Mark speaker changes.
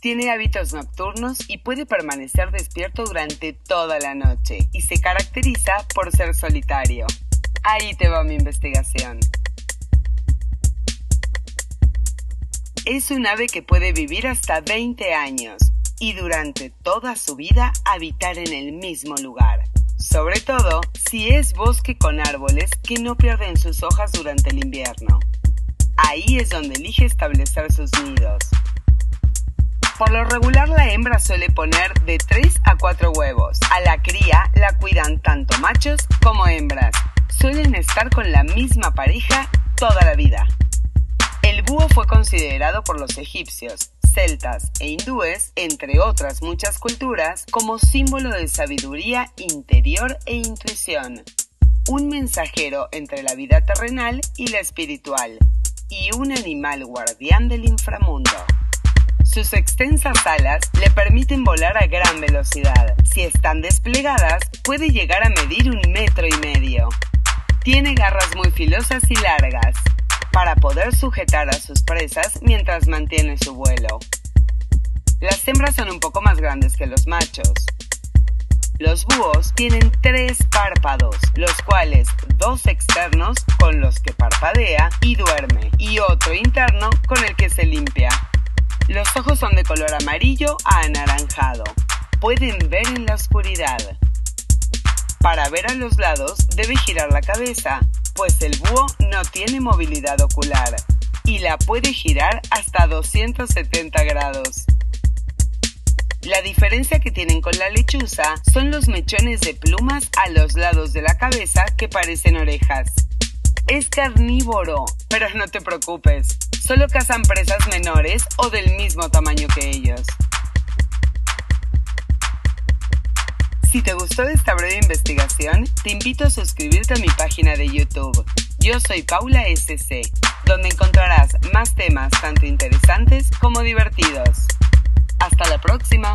Speaker 1: Tiene hábitos nocturnos y puede permanecer despierto durante toda la noche y se caracteriza por ser solitario. Ahí te va mi investigación. Es un ave que puede vivir hasta 20 años y durante toda su vida habitar en el mismo lugar. Sobre todo si es bosque con árboles que no pierden sus hojas durante el invierno. Ahí es donde elige establecer sus nidos. Por lo regular la hembra suele poner de 3 a 4 huevos. A la cría la cuidan tanto machos como hembras. Suelen estar con la misma pareja toda la vida. El búho fue considerado por los egipcios, celtas e hindúes, entre otras muchas culturas, como símbolo de sabiduría interior e intuición. Un mensajero entre la vida terrenal y la espiritual, y un animal guardián del inframundo. Sus extensas alas le permiten volar a gran velocidad. Si están desplegadas, puede llegar a medir un metro y medio. Tiene garras muy filosas y largas, para poder sujetar a sus presas mientras mantiene su vuelo. Las hembras son un poco más grandes que los machos. Los búhos tienen tres párpados, los cuales dos externos con los que parpadea y duerme, son de color amarillo a anaranjado. Pueden ver en la oscuridad. Para ver a los lados debe girar la cabeza, pues el búho no tiene movilidad ocular y la puede girar hasta 270 grados. La diferencia que tienen con la lechuza son los mechones de plumas a los lados de la cabeza que parecen orejas. Es carnívoro, pero no te preocupes, solo cazan presas menores o del mismo tamaño que ellos. Si te gustó esta breve investigación, te invito a suscribirte a mi página de YouTube. Yo soy Paula SC, donde encontrarás más temas tanto interesantes como divertidos. Hasta la próxima.